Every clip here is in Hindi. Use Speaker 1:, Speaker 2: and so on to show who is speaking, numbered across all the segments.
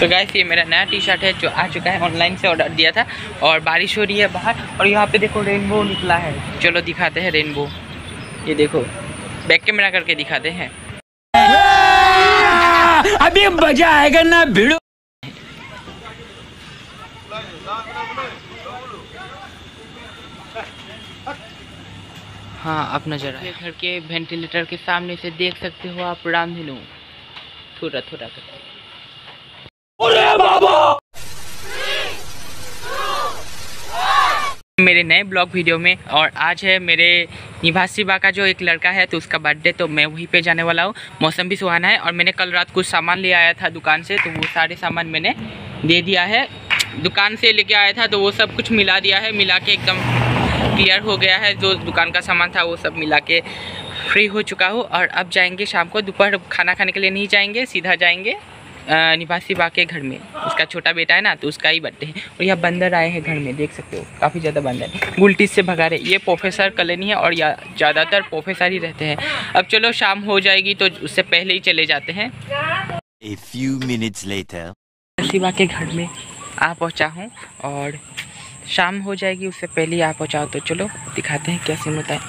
Speaker 1: तो गैस ये मेरा नया टी शर्ट है जो आ चुका है ऑनलाइन से ऑर्डर दिया था और बारिश हो रही है बाहर और यहाँ पे देखो रेनबो निकला है। चलो दिखाते हैं रेनबो ये देखो बैक कैमरा करके दिखाते हैं।
Speaker 2: अभी मज़ा आएगा ना भिड़ो।
Speaker 1: हाँ अब नज़र आए। घर के वेंटिलेटर के सामने से देख सकते हो आप रामधनु थोड़ा थोड़ा करके। मेरे नए ब्लॉग वीडियो में, और आज है मेरे निवासी बा का जो एक लड़का है तो उसका बर्थडे तो मैं वहीं पे जाने वाला हूँ। मौसम भी सुहाना है, और मैंने कल रात कुछ सामान ले आया था दुकान से तो वो सारे सामान मैंने दे दिया है। दुकान से लेके आया था तो वो सब कुछ मिला दिया है, मिला के एकदम क्लियर हो गया है। जो दुकान का सामान था, वो सब मिला के फ्री हो चुका हूँ, और अब जाएँगे शाम को, दोपहर खाना खाने के लिए नहीं जाएँगे, सीधा जाएँगे। निवासी बा के घर में। उसका छोटा बेटा है ना तो उसका ही बर्थडे है। और यह बंदर आए हैं घर में देख सकते हो। काफ़ी ज़्यादा बंदर है। गुलटी से भगा रहे ये प्रोफेसर कॉलोनी है और ज़्यादातर प्रोफेसर ही रहते हैं। अब चलो शाम हो जाएगी तो उससे पहले ही चले जाते हैं।
Speaker 3: A few minutes later.
Speaker 1: Shiva के घर में आ पहुँचा हूँ और शाम हो जाएगी उससे पहले ही आ पहुँचाओ तो चलो दिखाते हैं क्या सीन होता है।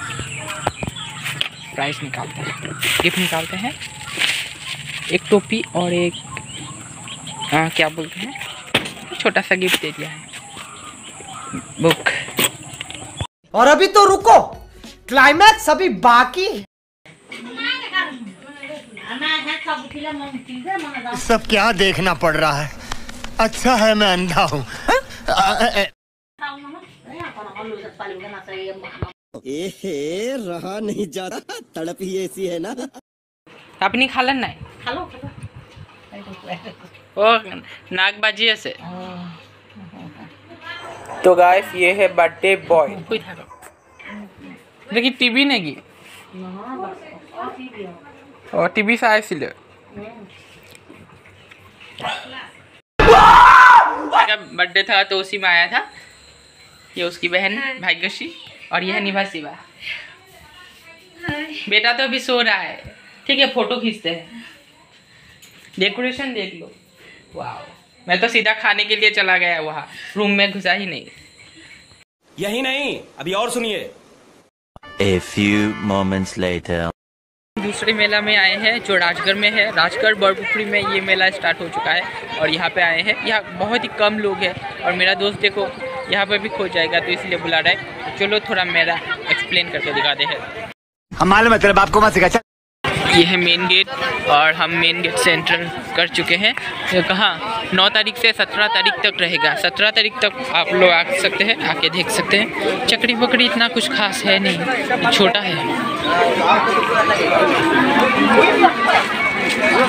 Speaker 1: प्राइस निकालते हैं। गिफ्ट निकालते हैं। एक टोपी और एक आ, क्या बोलते हैं? छोटा सा गिफ्ट दे दिया है। बुक
Speaker 4: और अभी तो रुको। क्लाइमैक्स अभी बाकी है।
Speaker 5: सब क्या देखना पड़ रहा है? अच्छा है मैं अंधा हूँ।
Speaker 6: रहा नहीं जाता तड़प ही ऐसी है ना।
Speaker 1: अपनी खालन नाही ओ नागबाजी असे तो गाइस ये है बर्थडे बॉय देखिए टीवी नहीं और टीवी से आए सिले। का बर्थडे था तो उसी में आया था। ये उसकी बहन भाग्यश्री और यह निभा बा बेटा तो अभी सो रहा है। ठीक है फ़ोटो खींचते हैं। डेकोरेशन देख लो। वाह मैं तो सीधा खाने के लिए चला गया वहाँ। रूम में घुसा ही नहीं।
Speaker 2: यही नहीं अभी और सुनिए।
Speaker 3: A few moments later.
Speaker 1: दूसरे मेला में आए हैं जो राजगढ़ में है। राजगढ़ बड़पुखरी में ये मेला स्टार्ट हो चुका है और यहाँ पे आए हैं। यहाँ बहुत ही कम लोग हैं और मेरा दोस्त देखो यहाँ पे भी खो जाएगा तो इसलिए बुला रहा है। चलो थोड़ा मेरा एक्सप्लेन करके दिखाते हैं
Speaker 5: हम मालूम है तेरे बाप को मत सिखा।
Speaker 1: ये है मेन गेट और हम मेन गेट से एंटर कर चुके हैं। ये कहाँ? नौ तारीख से सत्रह तारीख तक रहेगा। सत्रह तारीख तक आप लोग आ सकते हैं, आके देख सकते हैं। चकड़ी बकड़ी इतना कुछ खास है नहीं, छोटा है।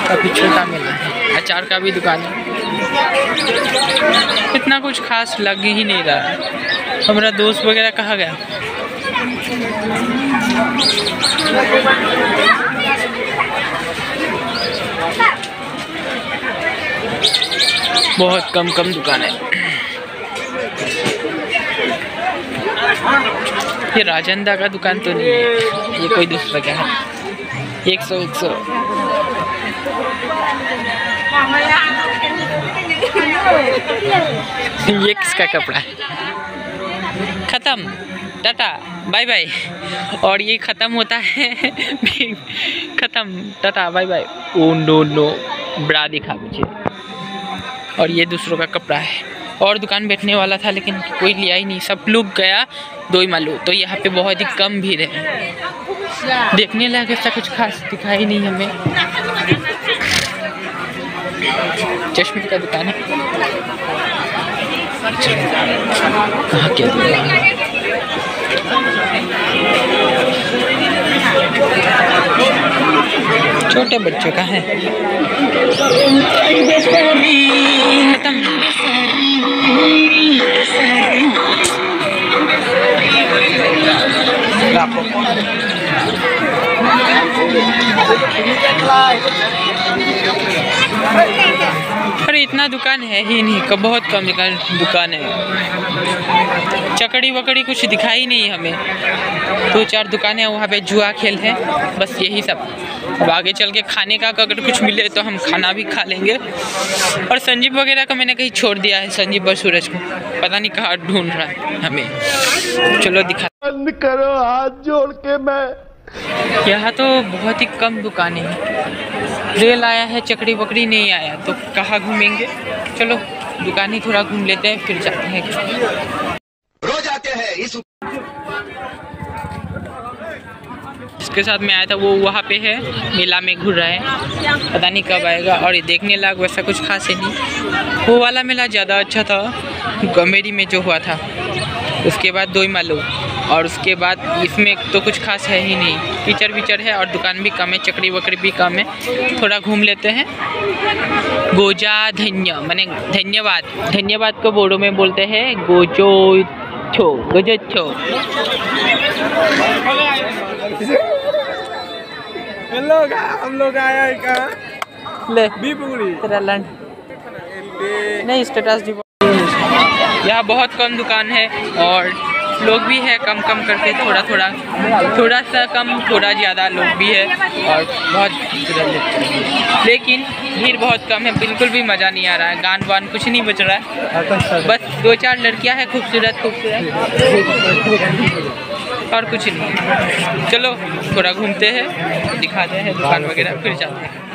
Speaker 1: काफ़ी छोटा मेला है। अचार का भी दुकान है। इतना कुछ खास लग ही नहीं रहा। हमारा दोस्त वगैरह कहाँ गया? बहुत कम कम दुकान है। ये राजंदा का दुकान तो नहीं है। ये कोई दूसरा क्या है? एक सौ एक सौ। ये किसका कपड़ा है? खत्म। टाटा। Bye bye. और ये खत्म होता है। खत्म। Tata. Bye bye. Oh, no no. बड़ा दिखा मुझे। और ये दूसरों का कपड़ा है। और दुकान बैठने वाला था, लेकिन कोई लिया ही नहीं। सब लोग गया दो ही मालूम। तो यहाँ पे बहुत ही कम भीड़ है। देखने लायक ऐसा कुछ खास दिखाई नहीं हमें। चश्मे का दुकान है। कहाँ क्या दुकान है? छोटे बच्चों का है। अरे इतना दुकान है ही नहीं, क- बहुत कम दुकान है। चकड़ी वकड़ी कुछ दिखाई नहीं हमें। दो तो चार दुकान है, वहाँ पे जुआ खेल है, बस यही सब। अब आगे चल के खाने का अगर कुछ मिले तो हम खाना भी खा लेंगे। और संजीव वगैरह का मैंने कहीं छोड़ दिया है संजीव और सूरज को। पता नहीं कहाँ ढूंढ रहा है हमें। चलो दिखा।
Speaker 5: बंद करो हाथ जोड़ के मैं।
Speaker 1: यहाँ तो बहुत ही कम दुकानें हैं। रेल आया है चकड़ी बकड़ी नहीं आया तो कहाँ घूमेंगे? चलो दुकानें थोड़ा घूम लेते हैं फिर जाते हैं।
Speaker 5: रोज आते हैं इस
Speaker 1: इसके साथ में आया था, वो वहाँ पे है, मेला में घूर रहा है। पता नहीं कब आएगा और ये देखने लायक वैसा कुछ खास है नहीं। वो वाला मेला ज़्यादा अच्छा था गमेरी में जो हुआ था। उसके बाद दो ही मालूम और उसके बाद इसमें तो कुछ खास है ही नहीं। कीचड़ विचड़ है और दुकान भी कम है चकड़ी वकड़ी भी कम है। थोड़ा घूम लेते हैं। गोजा धन्य, माने धन्यवाद। धन्यवाद को बोडो में बोलते हैं गोजो छो गोजो छो
Speaker 7: हम लोग आया है कहाँ?
Speaker 1: ले।
Speaker 7: बीपुरी।
Speaker 1: तेरा लंड नहीं स्टेटस यहाँ बहुत कम दुकान है और लोग भी है कम कम करके थोड़ा थोड़ा। थोड़ा सा कम थोड़ा ज़्यादा लोग भी है और बहुत लेकिन भीड़ बहुत कम है बिल्कुल भी मज़ा नहीं आ रहा है। गान वान कुछ नहीं बच रहा है। बस दो चार लड़कियाँ हैं खूबसूरत खूबसूरत। और कुछ नहीं चलो थोड़ा घूमते हैं दिखाते हैं दुकान वगैरह फिर जाते हैं।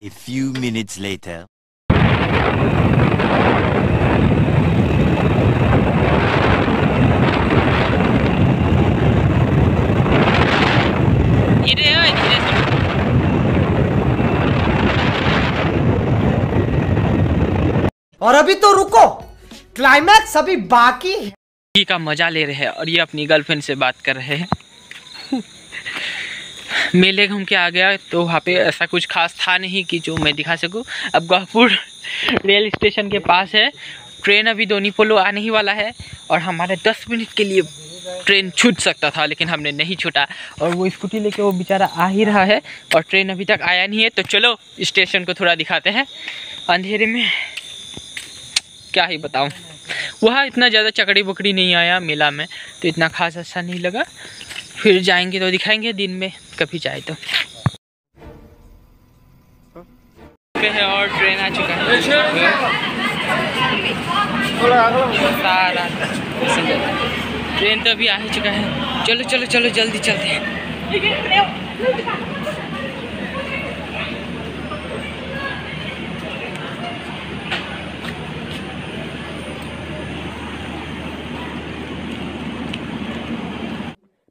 Speaker 3: A few minutes later.
Speaker 1: धीरे है धीरे से
Speaker 4: और अभी तो रुको। क्लाइमैक्स अभी बाकी है।
Speaker 1: का मज़ा ले रहे हैं और ये अपनी गर्लफ्रेंड से बात कर रहे हैं। मेले घूम के आ गया तो वहाँ पे ऐसा कुछ खास था नहीं कि जो मैं दिखा सकूँ। अब गहपुर रेल स्टेशन के पास है। ट्रेन अभी दोनी पोलो आने ही वाला है और हमारे दस मिनट के लिए ट्रेन छूट सकता था, लेकिन हमने नहीं छूटा। और वो स्कूटी लेके वो बेचारा आ ही रहा है और ट्रेन अभी तक आया नहीं है। तो चलो, स्टेशन को थोड़ा दिखाते हैं। अंधेरे में। क्या ही बताऊँ। वहाँ इतना ज़्यादा चकड़ी बकड़ी नहीं आया मेला में तो इतना खास अच्छा नहीं लगा। फिर जाएँगे तो दिखाएँगे दिन में, कभी जाए तो। है और ट्रेन आ चुका है। सारा ट्रेन तो अभी आ ही चुका है। चलो चलो चलो, जल्दी चलते हैं।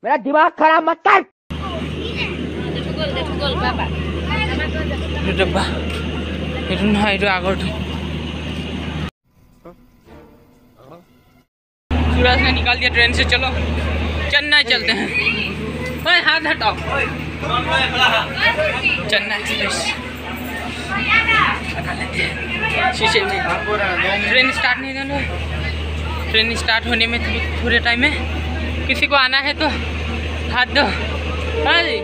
Speaker 1: मेरा दिमाग खराब मत कर। सूरज तो ने तो निकाल दिया ट्रेन से, चलो। चेन्नई चलते हैं। ओए, हाथ हटाओ। चेन्नई एक्सप्रेस। शीशे में। ट्रेन स्टार्ट नहीं देना ट्रेन स्टार्ट होने में थोड़े टाइम है किसी को आना है तो। हाथ बाय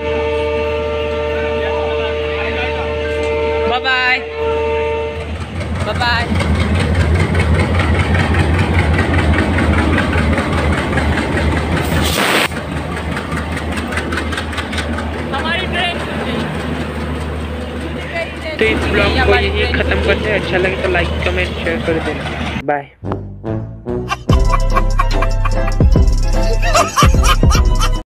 Speaker 1: बाय तो इस ब्लॉग को यही ख़त्म करते हैं। अच्छा लगे तो लाइक कमेंट शेयर कर देना। बाय